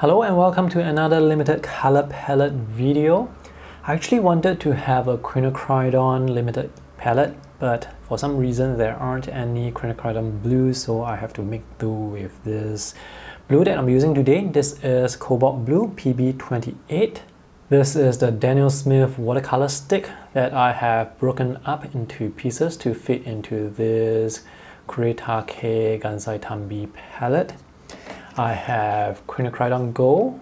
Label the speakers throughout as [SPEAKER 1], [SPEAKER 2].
[SPEAKER 1] Hello and welcome to another limited color palette video. I actually wanted to have a quinacridone limited palette but for some reason there aren't any quinacridone blue so I have to make do with this blue that I'm using today. This is Cobalt Blue PB28. This is the Daniel Smith watercolor stick that I have broken up into pieces to fit into this Kuretake Gansai Tambi palette. I have quinacridone gold.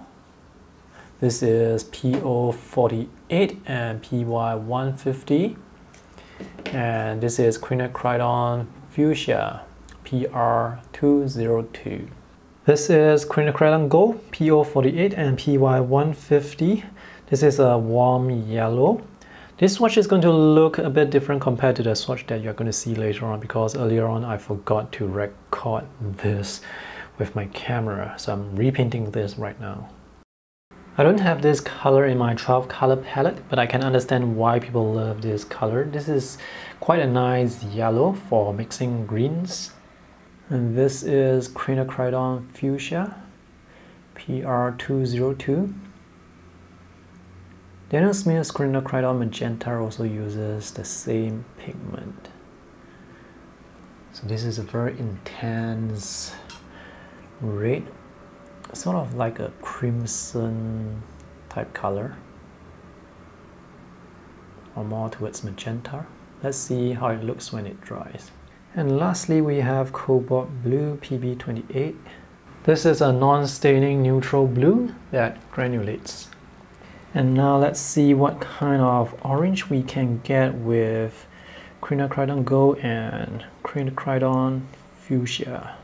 [SPEAKER 1] This is PO48 and PY150. And this is quinacridone fuchsia PR202. This is quinacridone gold PO48 and PY150. This is a warm yellow. This swatch is going to look a bit different compared to the swatch that you're going to see later on because earlier on I forgot to record this with my camera so I'm repainting this right now. I don't have this color in my 12 color palette but I can understand why people love this color. This is quite a nice yellow for mixing greens and this is quinacridone fuchsia PR202 Daniel Smith's quinacridone magenta also uses the same pigment so this is a very intense red. Sort of like a crimson type color. Or more towards magenta. Let's see how it looks when it dries. And lastly we have cobalt blue pb28 this is a non-staining neutral blue that granulates. And now let's see what kind of orange we can get with quinacridone gold and quinacridone fuchsia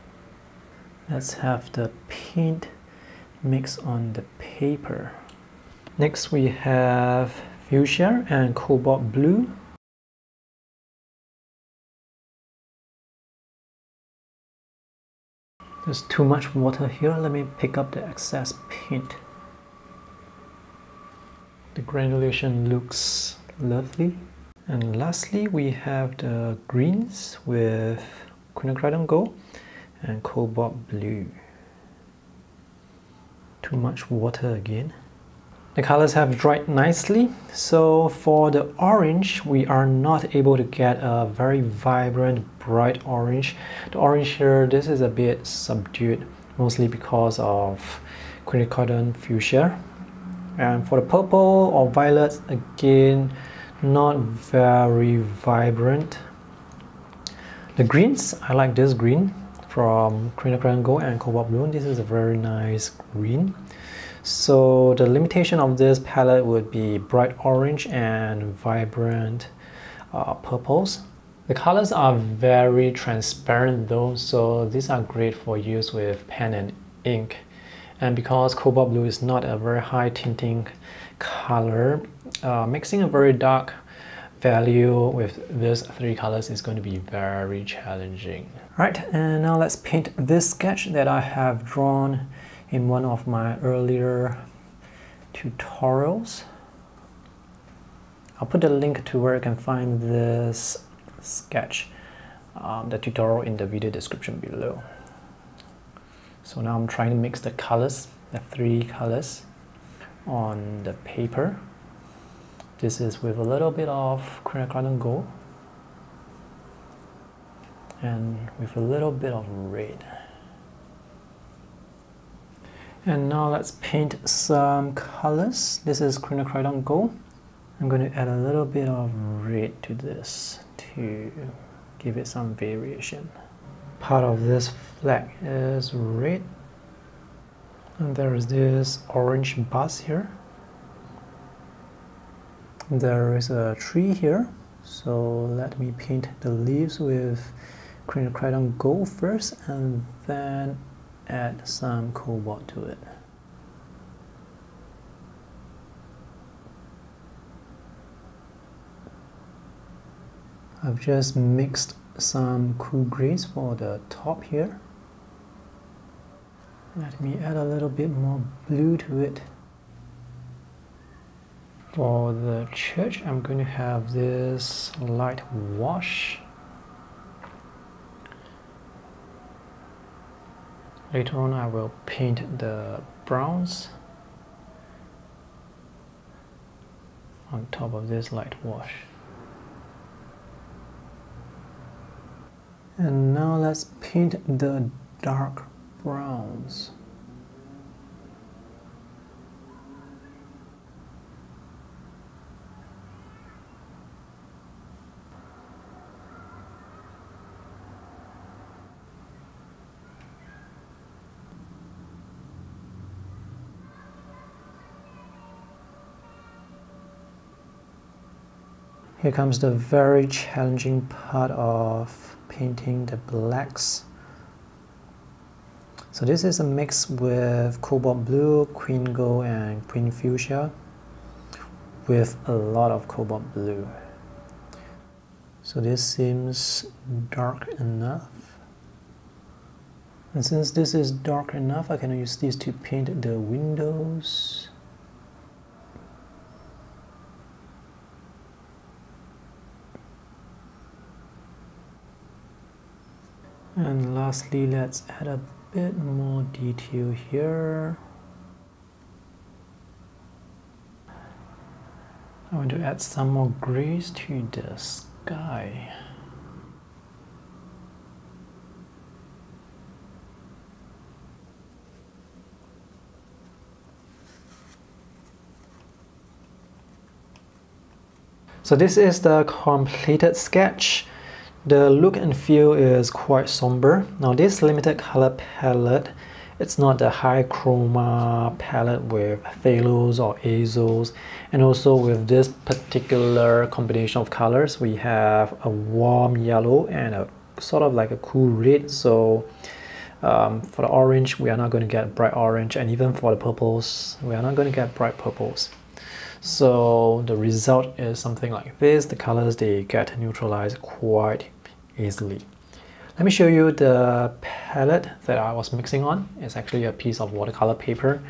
[SPEAKER 1] let's have the paint mix on the paper. Next we have fuchsia and cobalt blue. There's too much water here. Let me pick up the excess paint. The granulation looks lovely. And lastly we have the greens with quinacridone gold and cobalt blue. Too much water again. The colors have dried nicely, so for the orange, we are not able to get a very vibrant, bright orange. The orange here, this is a bit subdued, mostly because of quinacridone fuchsia. And for the purple or violet, again, not very vibrant. The greens, I like this green from Quinacridone Gold and Cobalt Blue. This is a very nice green. So the limitation of this palette would be bright orange and vibrant uh, purples. The colors are very transparent though, so these are great for use with pen and ink. And because cobalt blue is not a very high tinting color, uh, mixing a very dark value with these three colors is going to be very challenging. Right, and now let's paint this sketch that I have drawn in one of my earlier tutorials. I'll put a link to where you can find this sketch, um, the tutorial in the video description below. So now I'm trying to mix the colors, the three colors on the paper. This is with a little bit of quinacridone gold and with a little bit of red. And now let's paint some colors. This is quinacridone gold. I'm going to add a little bit of red to this to give it some variation. Part of this flag is red. And there is this orange bus here there is a tree here so let me paint the leaves with quinacridone gold first and then add some cobalt to it. I've just mixed some cool grays for the top here. Let me add a little bit more blue to it for the church I'm going to have this light wash later on I will paint the browns on top of this light wash. And now let's paint the dark browns. Here comes the very challenging part of painting the blacks. So this is a mix with cobalt blue, quin gold and quin fuchsia with a lot of cobalt blue. So this seems dark enough. And since this is dark enough, I can use this to paint the windows and lastly let's add a bit more detail here I want to add some more grays to the sky So this is the completed sketch. The look and feel is quite somber. Now this limited color palette, it's not the high chroma palette with phthalos or azoles. And also with this particular combination of colors, we have a warm yellow and a sort of like a cool red. So um, for the orange, we are not going to get bright orange. And even for the purples, we are not going to get bright purples. So the result is something like this. The colors, they get neutralized quite easily. Let me show you the palette that I was mixing on. It's actually a piece of watercolor paper.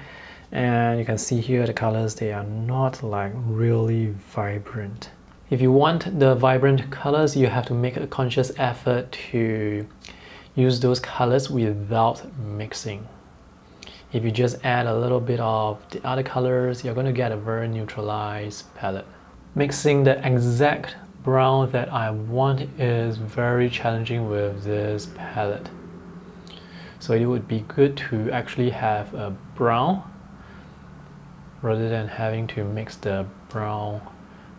[SPEAKER 1] And you can see here the colors, they are not like really vibrant. If you want the vibrant colors, you have to make a conscious effort to use those colors without mixing. If you just add a little bit of the other colors, you're going to get a very neutralized palette. Mixing the exact brown that I want is very challenging with this palette. So it would be good to actually have a brown rather than having to mix the brown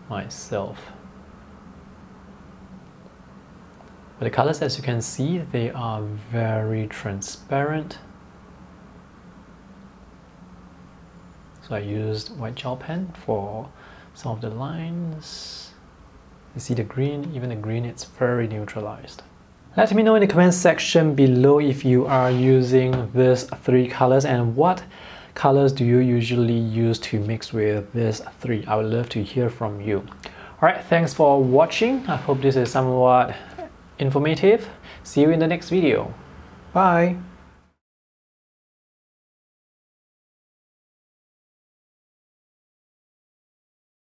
[SPEAKER 1] myself. But the colors as you can see, they are very transparent. So I used white gel pen for some of the lines. You see the green, even the green, it's very neutralized. Let me know in the comment section below if you are using these three colors and what colors do you usually use to mix with these three. I would love to hear from you. Alright, thanks for watching. I hope this is somewhat informative. See you in the next video. Bye!